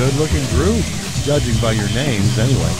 good looking group, judging by your names, anyway.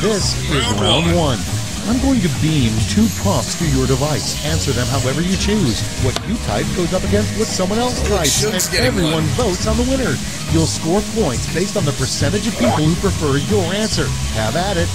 This is Round one. I'm going to beam two prompts to your device. Answer them however you choose. What you type goes up against what someone else types, and everyone votes on the winner. You'll score points based on the percentage of people who prefer your answer. Have at it.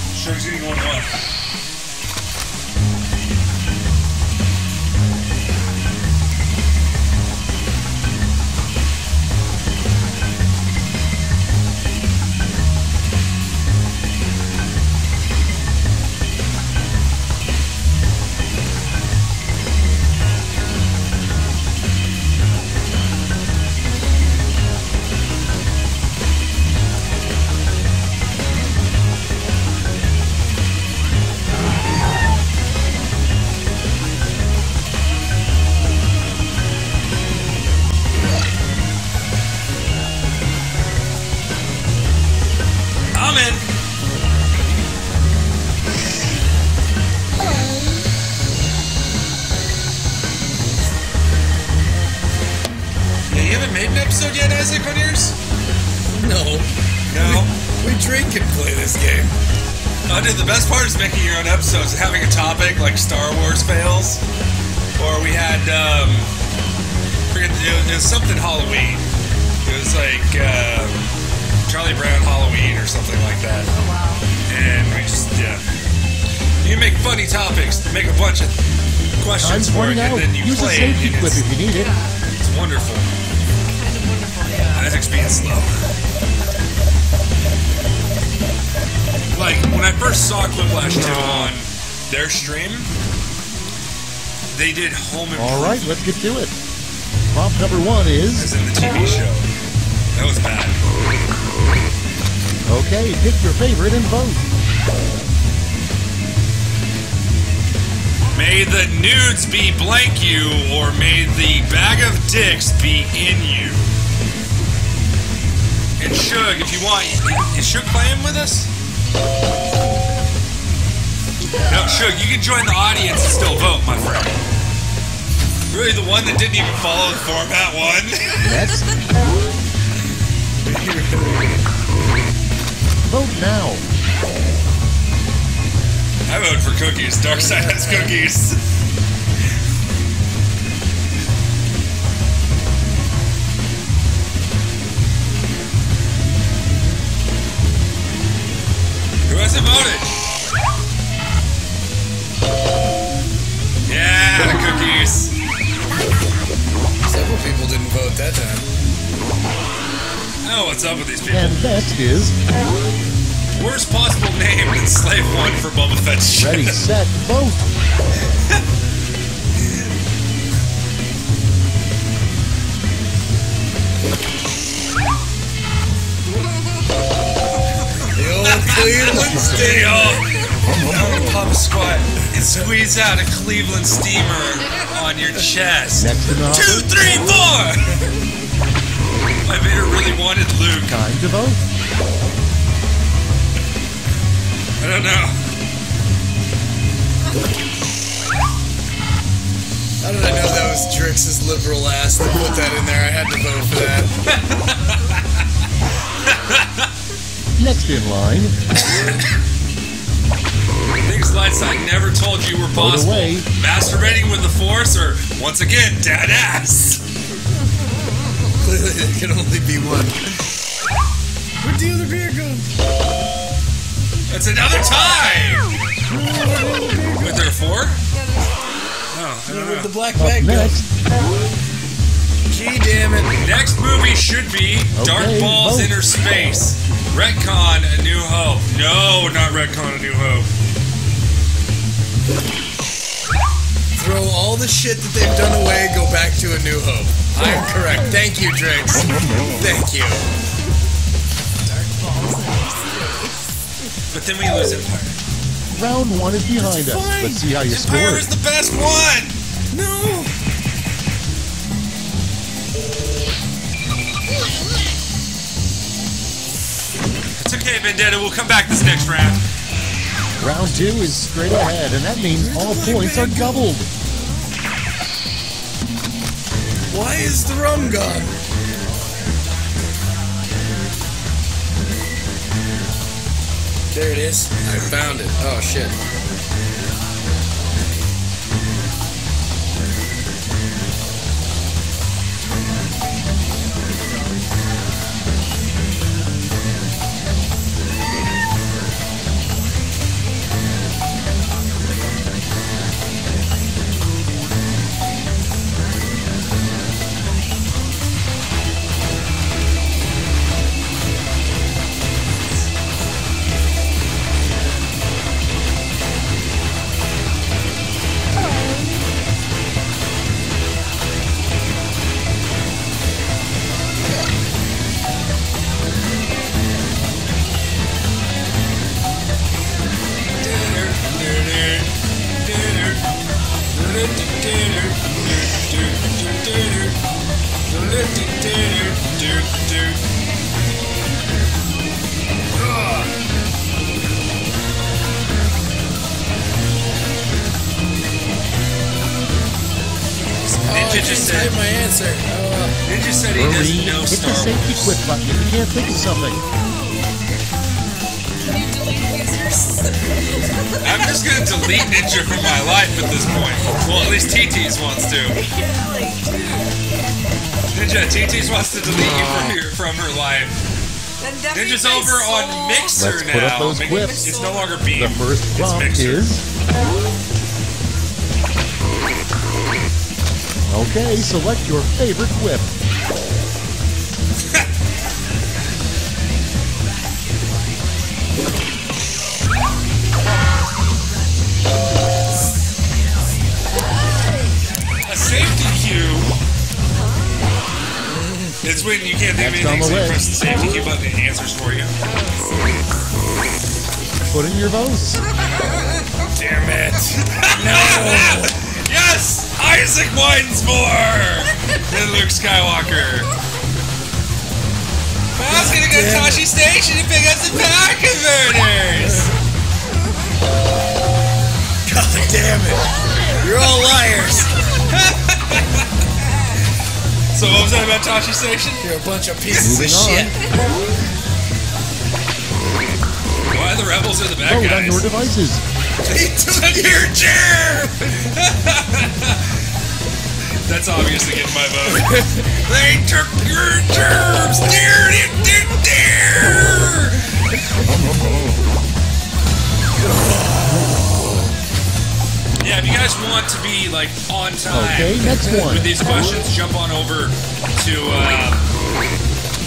Haven't made an episode yet, Isaac, on yours? No. No. We drink and play this game. Oh, dude, the best part is making your own episodes, having a topic like Star Wars fails, or we had, um, forget the, it was something Halloween. It was like um, Charlie Brown Halloween or something like that. Oh wow. And we just, yeah. You make funny topics, make a bunch of questions Time's for it, out. and then you Use a play it. safety clip if you need it. it's wonderful. Isaac's being slow. Like when I first saw Quiplash 2 on their stream, they did home improvement All right, let's get to it. Prompt number one is as in the TV show. That was bad. okay. Pick your favorite and vote. May the nudes be blank you, or may the bag of dicks be in you. And Shug, if you want, is Shug playing with us? No, Shug, you can join the audience and still vote, my friend. Really, the one that didn't even follow the format one. Next. Vote now. I vote for cookies. Dark side has cookies. Who hasn't voted? Yeah, the cookies. Several people didn't vote that time. Oh, what's up with these people? And next is Worst possible name than Slave One for Boba Fett shit. ready, set, vote. Cleveland Stay State. up. Pop a squat and squeeze out a Cleveland steamer on your chest. Next in the hopper, Two, three, four. My Vader really wanted Luke. time to vote. I don't know. How did I know that was Drix's liberal ass that put that in there? I had to vote for that. Next in line, Things lights I never told you were Vote possible. away. Masturbating with the Force, or once again, dad ass. Clearly, there can only be one. Where'd the other beer go? It's another tie. Wait, there are four? Oh, I don't Where'd know. the black bag go? next, Gee, damn it. Next movie should be Dark Balls vote. Inner Space. Retcon A New Hope. No, not Retcon A New Hope. Throw all the shit that they've done away, go back to A New Hope. I am correct. Thank you, Drix. Thank you. But then we lose Empire. round one is behind us. fine. Let's see how you Empire scored. is the best one. Okay, Vendetta. We'll come back this next round. Round two is straight ahead, and that means all points are doubled. Why is the rum gone? There it is. I found it. Oh shit. Oh, I Ninja can't just type said. my answer. Oh, Ninja said he Hurry, doesn't know hit the Star safety Wars. quit button if you can't think of something. Can you delete users? I'm just gonna delete Ninja from my life at this point. Well, at least TT's wants to. yeah, like, Ninja, TT's wants to delete you from, ah. your, from her life. then that makes Ninja's over on Mixer Let's now. put up those Make- quips. It's no longer Beam. The first it's prompt Mixer. is. Okay, select your favorite quip. When you can't think of anything, the so you press the safety cue button it answers for you. Put in your votes. Damn it. no! yes! Isaac wins more than Luke Skywalker. I was gonna go to Tosche Station and pick up some power converters! God damn it! You're all liars. So what was that about Tosche Station? You're a bunch of pieces Moving of shit. Why the rebels are the bad Vote on guys? your devices. They took Took your germ! That's obviously getting my vote. they took your germs! Dear, dear, dear, dear! Yeah, if you guys want to be like on time Okay, next one. with these questions, jump on over to uh,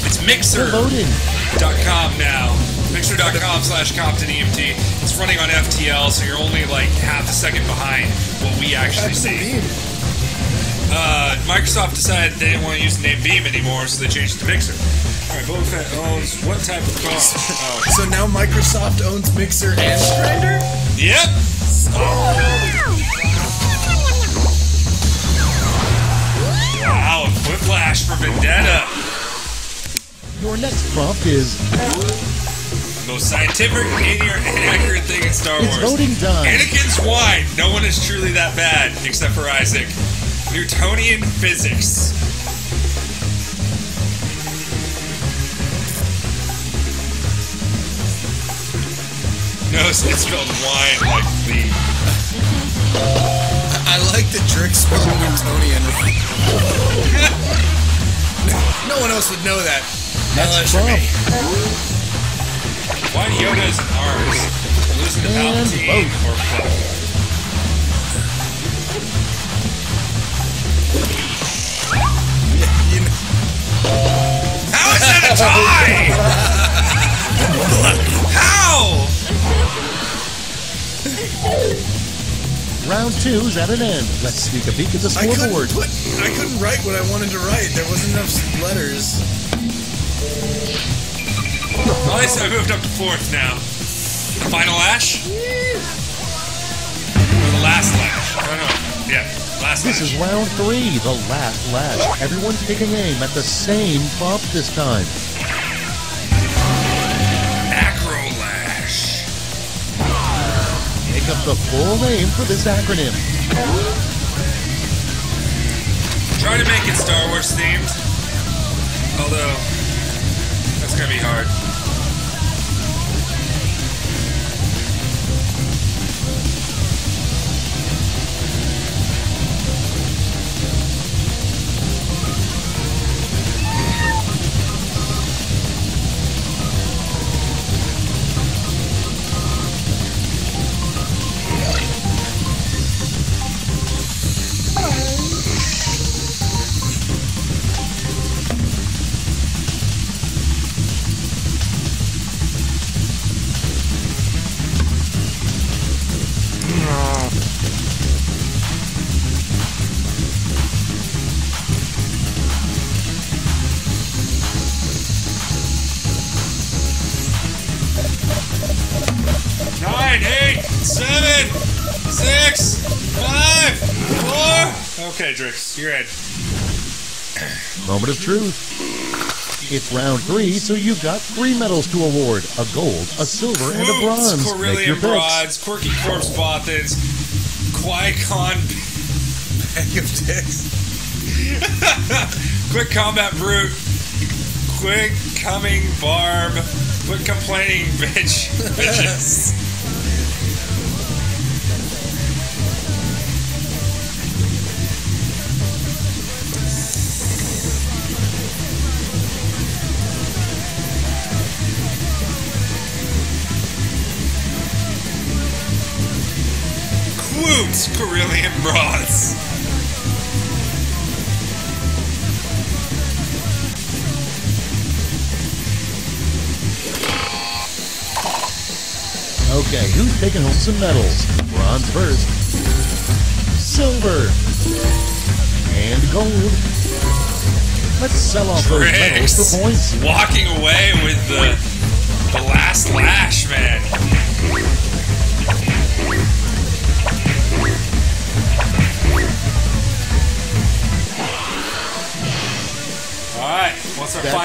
it's. Mixer.com now. Mixer.com slash Compton EMT. It's running on FTL, so you're only like half a second behind what we actually see. Uh, Microsoft decided they didn't want to use the name Beam anymore, so they changed it to Mixer. Alright, Boba Fett owns what type of car? Oh. So now Microsoft owns Mixer and Grindr? Yep! Wow, Vendetta. Your next prompt is Most scientific and accurate thing in Star it's Wars. voting time. Anakin's wine. No one is truly that bad except for Isaac. Newtonian physics. No, it's it's spelled wine like the. I like the Drake spelled Newtonian. no one else would know that. Next Unless you're Why Yoda's in arms? Listen to And Palpatine or fuck. Round two's at an end. Let's sneak a peek at the I couldn't scoreboard. put, I couldn't write what I wanted to write. There wasn't enough letters. Well, at I moved up to fourth now. Final lash? Or the last lash? I don't know. Yeah, last This lash. is round three, the last lash. Everyone's taking aim at the same prompt this time. The full name for this acronym. Try to make it Star Wars themed. Although, that's gonna be hard. Seven, six, five, four. Okay, Drix, you're in. Moment of truth. It's round three, so you've got three medals to award: a gold, a silver, and a bronze. Make your Corellian picks. Broads, Quirky Corpse Bothans, Qui-Gon Bag of Dicks, Quick Combat Brute, Quick Coming Barb, Quick Complaining Bitch, Bitches. Corellian Broads. Okay, who's taking home some medals? Bronze first, silver, and gold. Let's sell off those medals for points. walking away with the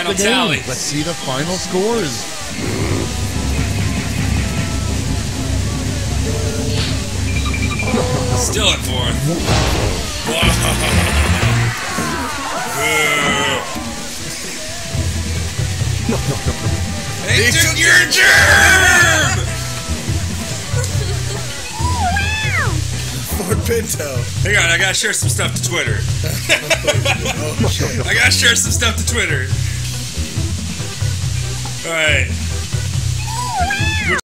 the game. tally? Let's see the final scores. Still at fourth. they took your germ! Ford Pinto. Hang on, I gotta share some stuff to Twitter. I gotta share some stuff to Twitter. Alright.